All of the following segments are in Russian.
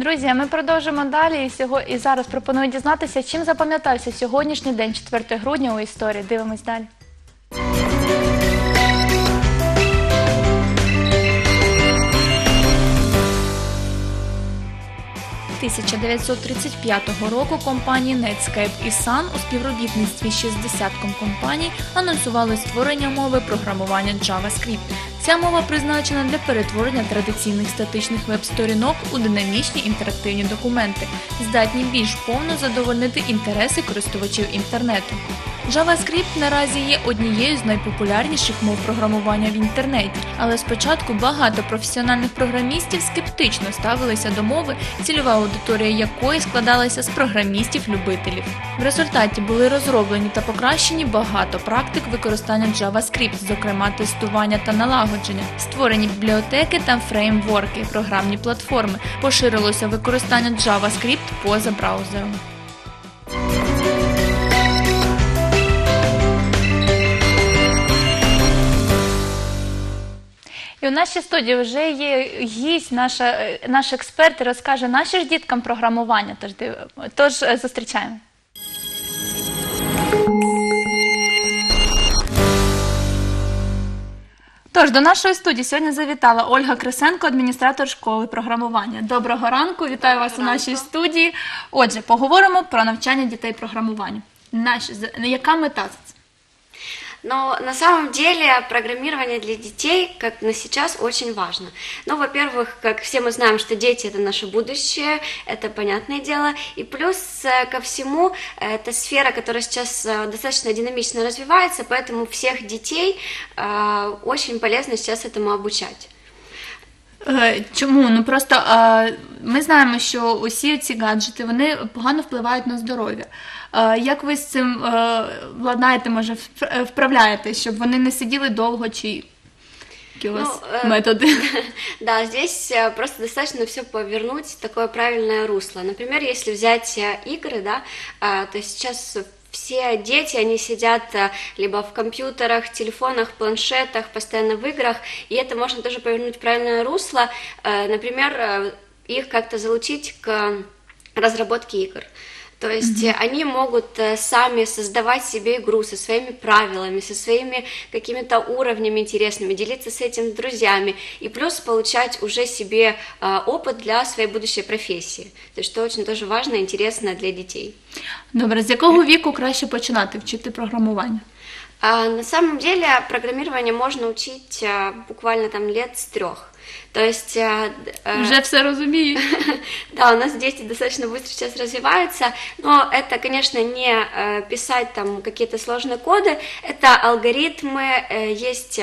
Друзі, ми продовжимо далі. І, сього... і зараз пропоную дізнатися, чим запам'ятався сьогоднішній день, 4 грудня у історії. Дивимось далі. 1935 року компанії Netscape і Sun у співробітництві 60 компаній анонсували створення мови програмування JavaScript. Ця мова призначена для перетворення традиційних статичних веб-сторінок у динамічні інтерактивні документи, здатні більш повно задовольнити інтереси користувачів інтернету. JavaScript наразі є однією з найпопулярніших мов програмування в інтернеті, але спочатку багато професіональних програмістів скептично ставилися до мови, цільова аудиторія якої складалася з програмістів-любителів. В результаті були розроблені та покращені багато практик використання JavaScript, зокрема тестування та налагодження, створені бібліотеки та фреймворки, програмні платформи, поширилося використання JavaScript поза браузером. І у нашій студії вже є гість, наша, е, наш експерт і розкаже нашим ж діткам програмування. Тож, див- тож е, зустрічаємо. Тож до нашої студії сьогодні завітала Ольга Крисенко, адміністратор школи програмування. Доброго ранку, вітаю вас у нашій студії. Отже, поговоримо про навчання дітей програмуванню. Наш, яка мета? Но на самом деле программирование для детей, как на сейчас, очень важно. Ну, во-первых, как все мы знаем, что дети это наше будущее, это понятное дело. И плюс э, ко всему, э, это сфера, которая сейчас э, достаточно динамично развивается, поэтому всех детей э, очень полезно сейчас этому обучать. Е, Чому? Ну просто е, ми знаємо, що усі ці гаджети вони погано впливають на здоров'я. Е, Як ви з цим е, владнаєте, може, впр- е, вправляєте, щоб вони не сиділи довго чи які у вас Ну, е, методи? Да, здесь э, просто достаточно все повернуть в такое правильное русло. Например, если взять э, игры, да, э, то сейчас все дети, они сидят э, либо в компьютерах, телефонах, планшетах, постоянно в играх, и это можно тоже повернуть в правильное русло. Э, Например, э, их как-то залучить к разработке игр. То есть э, они могут э, сами создавать себе игру со своими правилами, со своими какими-то уровнями интересными, делиться с этим с друзьями и плюс получать уже себе э, опыт для своей будущей профессии. То есть что очень тоже важно и интересно для детей. Добре, з якого віку краще починати вчити програмування? А на самом деле программирование можно учить буквально там лет с трех. То есть э, э, Вже все розуміють. Да, у нас дети достаточно быстро сейчас развиваются, но это, конечно, не э, писать там какие-то сложные коды, это алгоритмы, есть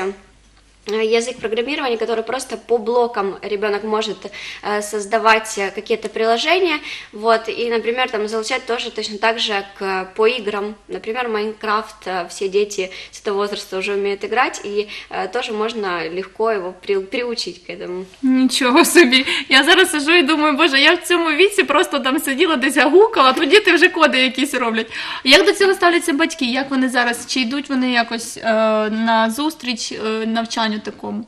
язык программирования, который просто по блокам ребенок может э, создавать э, какие-то приложения, вот, и, например, там залучать тоже точно так же к, по играм, например, Майнкрафт, э, все дети с этого возраста уже умеют играть, и э, тоже можно легко его при- приучить к этому. Нічого собі. Я зараз сижу і думаю, боже, я в цьому віці просто там сиділа десь гукала, то діти вже коди якісь роблять. Як до цього ставляться батьки? Як вони зараз? Чи йдуть вони якось е, на зустріч е, навчанню такому?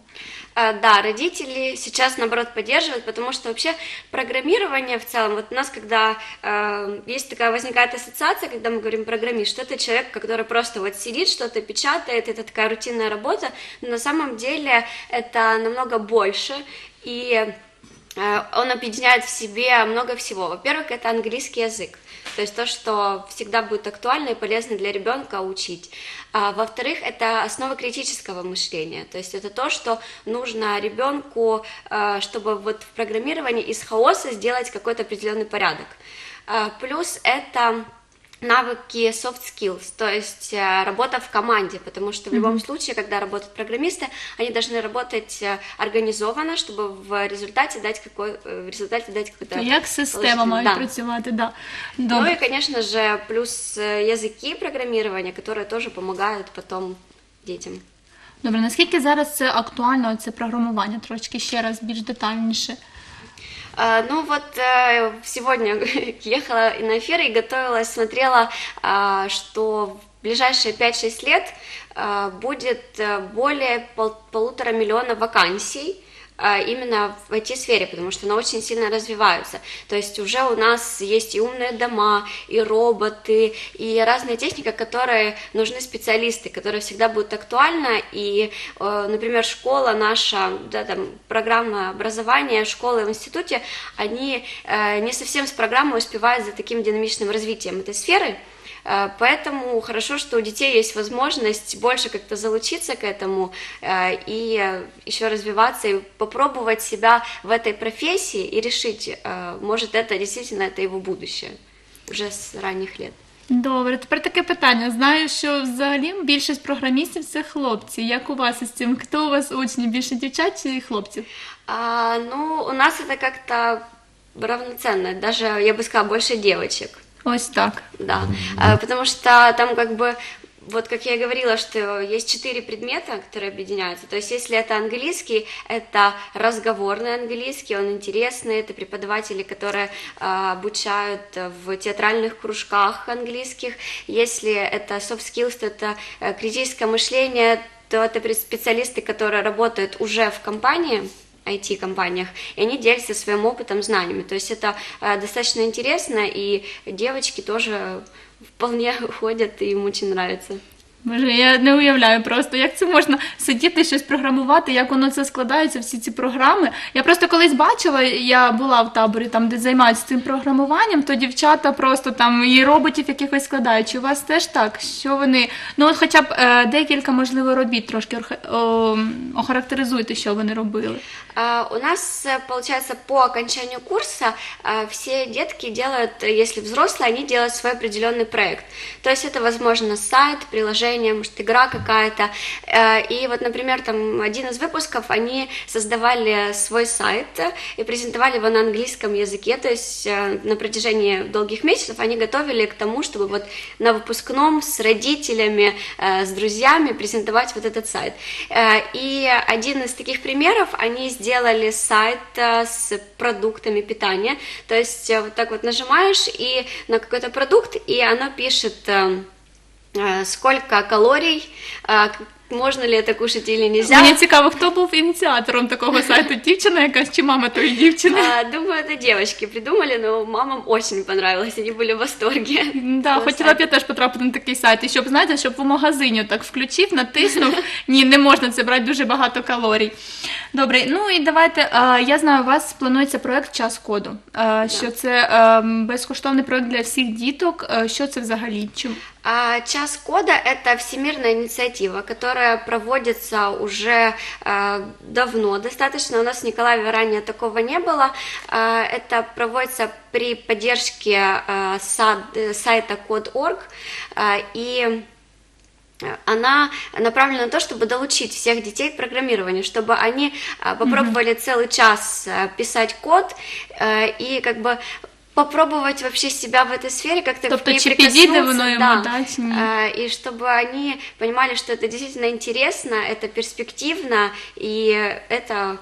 А, Да, родители сейчас, наоборот, поддерживают, потому что вообще программирование в целом, вот у нас, когда э, есть такая, возникает ассоциация, когда мы говорим программист, что это человек, который просто вот сидит, что-то печатает, это такая рутинная работа, но на самом деле это намного больше, и он объединяет в себе много всего. Во-первых, это английский язык, то есть то, что всегда будет актуально и полезно для ребенка учить. А, во-вторых, это основа критического мышления, то есть это то, что нужно ребенку, э, чтобы вот в программировании из хаоса сделать какой-то определенный порядок. А, плюс это навыки soft skills, то есть э, работа в команде, потому что в любом случае, когда работают программисты, они должны работать э, организованно, чтобы в результате дать какой, э, в результате дать какой-то Як система положительный- має да. працювати? Да. Ну Добре. и, конечно же, плюс э, языки программирования, которые тоже помогают потом детям. Добре, наскільки зараз це актуально, це програмування? Трошки ще раз більш детальніше. А, Ну вот э, сегодня ехала на эфир и готовилась, смотрела, а, что в ближайшие 5-6 лет а, будет э, более пол- полутора миллиона вакансий именно в IT-сфере, потому что она очень сильно развивается. То есть уже у нас есть и умные дома, и роботы, и разная техника, которые нужны специалисты, которые всегда будут актуальны. И, э, например, школа наша, да, там, программа образования, школы в институте, они э, не совсем с программой успевают за таким динамичным развитием этой сферы, поэтому хорошо, что у детей есть возможность больше как-то залучиться к этому э, и еще развиваться и попробовать себя в этой профессии и решить, э, может это действительно это его будущее уже с ранних лет. Добре, тепер таке питання. Знаю, що взагалі більшість програмістів це хлопці. Як у вас із цим? Хто у вас учні? Більше дівчат чи хлопців? А, ну, у нас это как-то равноценно, даже, я бы сказала, больше девочек. Ось так. Да, а, потому что там как бы вот как я говорила, что есть четыре предмета, которые объединяются. То есть, если это английский, это разговорный английский, он интересный, это преподаватели, которые э, обучают в театральных кружках английских. Если это soft skills, то это э, критическое мышление, то это специалисты, которые работают уже в компании, IT-компаниях, и они делятся своим опытом, знаниями. То есть это э, достаточно интересно, и девочки тоже вполне ходят, и им очень нравится. Боже, я не уявляю просто, як це можна сидіти щось програмувати, як воно це складається, всі ці програми. Я просто колись бачила, я була в таборі, там де займаються цим програмуванням, то дівчата просто там і роботів якихось складають. Чи у вас теж так? Що вони, ну от хоча б е, декілька можливо робіт трошки орха- о, охарактеризуйте, що вони робили. А, У нас, э, получается, по окончанию курса а, все детки делают, э, если взрослые, они делают свой определенный проект. То есть это, возможно, сайт, приложение, может, игра какая-то. Э, И вот, например, там один из выпусков, они создавали свой сайт и презентовали его на английском языке, то есть э, на протяжении долгих месяцев они готовили к тому, чтобы вот на выпускном с родителями, э, с друзьями презентовать вот этот сайт. И один из таких примеров, они сделали сайт с продуктами питания, то есть вот так вот нажимаешь и на какой-то продукт, и оно пишет сколько калорий, э, можно ли это кушать или нельзя. Мені цікаво, хто був ініціатором такого сайту? Дівчина якась чи мама тої дівчини? А, Думаю, это девочки придумали, но мамам очень понравилось, они были в восторге. Да, Того хотіла б сайту. я теж потрапити на такий сайт. І щоб знаєте, щоб в магазині так включив, натиснув. Ні, не можна це брати дуже багато калорій. Добре, ну і давайте. е, Я знаю, у вас планується проект час коду. Е, Що це е, безкоштовний проект для всіх діток. Е, Що це взагалі? Чим А, Час кода – это всемирная инициатива, которая проводится уже э, давно достаточно. У нас в Николаеве ранее такого не было. Э, это проводится при поддержке э, сайта. Э, и она направлена на то, чтобы доучить всех детей к программированию, чтобы они а, попробовали целый час а, писать код и как бы попробовать вообще себя в этой сфере, как-то к Тобто ней чи підійде прикоснуться, воно йому, да. да, чи ні? Э, и чтобы они понимали, что это действительно интересно, это перспективно, и это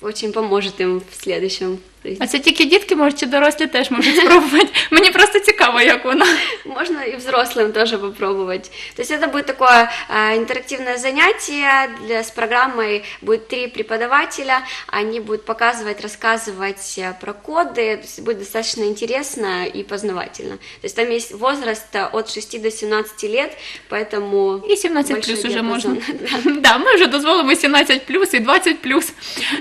очень поможет им в следующем. а це тільки дітки можуть чи дорослі теж можуть спробувати? Мені просто цікаво, як воно. Можно и взрослым тоже попробовать. То есть это будет такое э, интерактивное занятие для, с программой. Будет три преподавателя, они будут показывать, рассказывать э, про коды. То есть будет достаточно интересно и познавательно. То есть там есть возраст э, от 6 до 17 лет, поэтому... І 17 большой плюс уже диапазон. можна. Да, ми вже дозволимо 17 плюс і 20 плюс.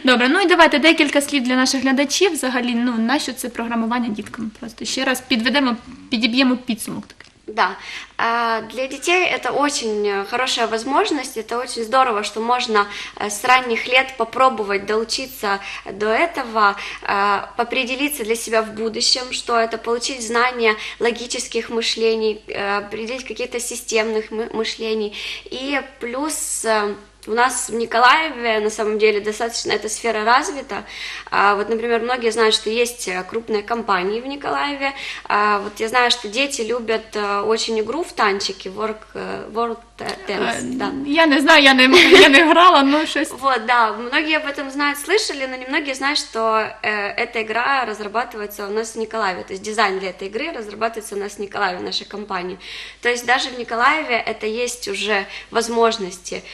Добре, ну і давайте декілька слів для наших глядачів. Взагалі, ну на що це програмування діткам? Просто ще раз підведемо, підіб'ємо підсумок. такий. Да, А, для детей это очень э, хорошая возможность, это очень здорово, что можно э, с ранних лет попробовать доучиться до этого, э, определиться для себя в будущем, что это получить знания логических мышлений, э, определить каких-то системных мы- мышлений, и плюс э, у нас в Николаеве на самом деле достаточно эта сфера развита. А, Вот, например, многие знают, что есть э, крупные компании в Николаеве. А, Вот я знаю, что дети любят э, очень игру в танчики, work, э, world tennis, да. Я не знаю, я не, я не грала, ну щось. Вот, да, многие об этом знают, слышали, но немногие знают, что эта игра разрабатывается у нас в Николаеве, то есть дизайн для этой игры разрабатывается у нас в Николаеве, в нашей компании. То есть даже в Николаеве это есть уже возможности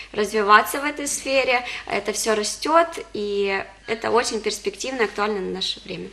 развиваться в этой сфере, это все растет, и это очень перспективно и актуально на наше время.